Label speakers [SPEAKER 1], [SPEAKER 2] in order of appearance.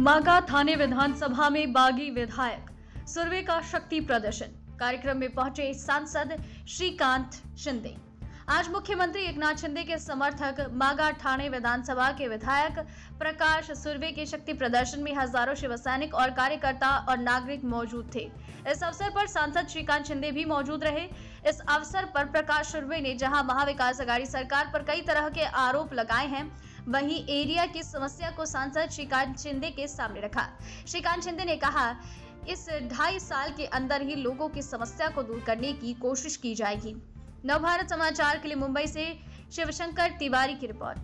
[SPEAKER 1] मागा थाने विधानसभा में बागी विधायक। सुरवे का शक्ति प्रदर्शन। कार्यक्रम में पहुँचे सांसद श्रीकांत शिंदे। आज मुख्यमंत्री एकनाथ शिंदे के समर्थक मागा ठाणे विधानसभा के विधायक प्रकाश सुरवे के शक्ति प्रदर्शन में हज़ारों शिव सैनिक और कार्यकर्ता और नागरिक मौजूद थे। इस अवसर पर सांसद श्रीकांत शिंदे भी मौजूद रहे। इस अवसर पर प्रकाश सुरवे ने जहाँ महाविकास अघाड़ी सरकार पर कई तरह के आरोप लगाए हैं वहीं एरिया की समस्या को सांसद श्रीकांत शिंदे के सामने रखा। श्रीकांत शिंदे ने कहा, इस ढाई साल के अंदर ही लोगों की समस्या को दूर करने की कोशिश की जाएगी। नवभारत समाचार के लिए मुंबई से शिवशंकर तिवारी की रिपोर्ट।